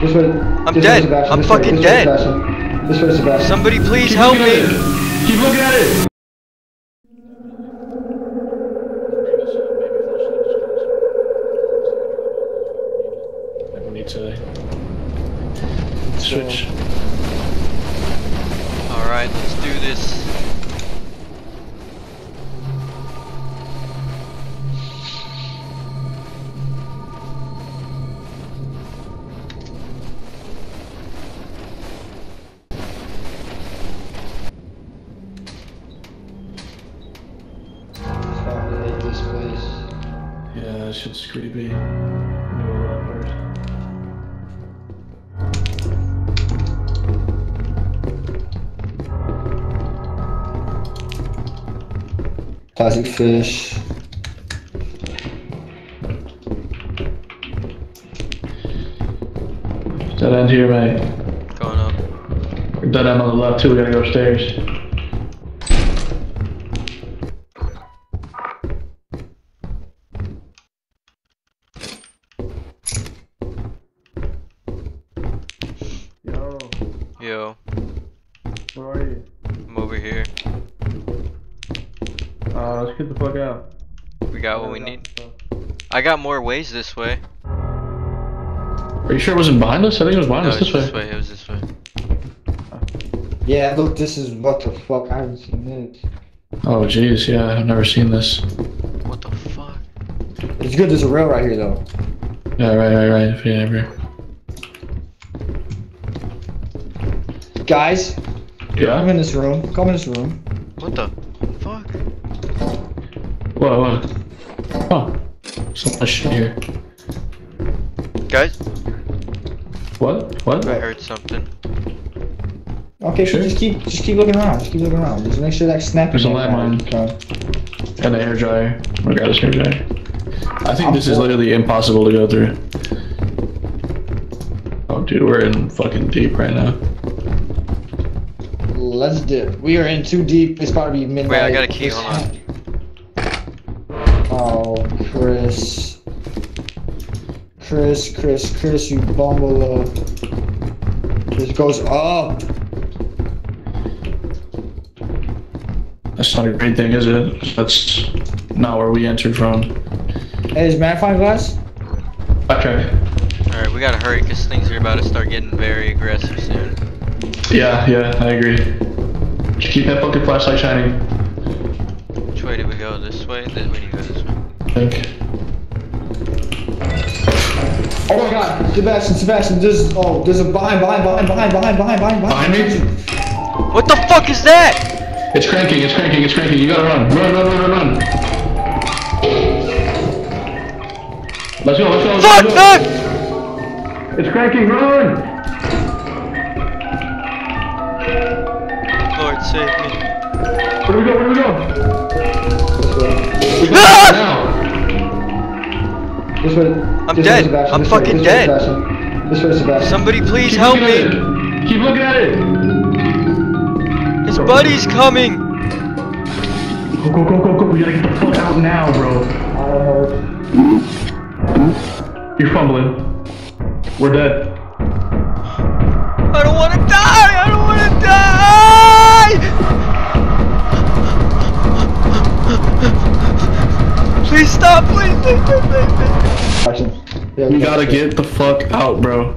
This way. I'm This dead. Sebastian. I'm This fucking way, dead. This way, Sebastian. Somebody please Keep help me! Keep looking at it. Need to switch. Alright, let's do this. Yeah, that shit's creepy. Let me go around first. Classic fish. Dead end here, mate. Going up. Dead end on the left too. We gotta go upstairs. Yo, Yo, where are you? I'm over here. Uh, let's get the fuck out. We got what we need. I got more ways this way. Are you sure it wasn't behind us? I think it was behind No, us it's this this way. way. It was this way. Yeah, look, this is what the fuck. I haven't seen this. Oh jeez, yeah, I've never seen this. What the fuck? It's good. There's a rail right here, though. Yeah, right, right, right. Yeah, right. Guys, come Yeah. in this room. Come in this room. What the fuck? What? What? Oh, so much shit here. Guys, What? What? I heard something. Okay, so Sure. just keep, just keep looking around. Just keep looking around. Just make sure that snap. There's a landmine. And an air dryer. We got a hair dryer. I think this is literally impossible to go through. Oh, dude, we're in fucking deep right now. Let's do it. We are in too deep. It's about to be midnight. Wait, I got a key. It's- Hold on. Oh, Chris. Chris, Chris, Chris, you bumble. This goes up. That's not a great thing, is it? That's not where we entered from. Hey, is magnifying glass? Okay. Alright, we gotta hurry because things are about to start getting very aggressive soon. Yeah, yeah, I agree. Just keep that fucking flashlight shining. Which way do we go? This way? Then we need to go this way. I think. Oh my god, Sebastian, Sebastian, there's, oh, there's a behind, behind, behind, behind, behind, behind, behind, Behind me? What the fuck is that? It's cranking, it's cranking, it's cranking. You gotta run. Run, run, run, run, run. Let's go, let's go, let's Fuck, go. fuck! It's cranking, run! Lord, save me. Where do we go, where do we go? Ah! Now. This way. I'm this dead. Way, Sebastian. I'm this way, fucking this dead. Way, Sebastian. This way, Sebastian. Somebody please Keep help me! Keep looking at it. His buddy's coming! Go, go, go, go, go. We gotta get the fuck out now, bro. I heard. You're fumbling. We're dead. Please stop, please, please, please, please, We gotta get the fuck out, bro.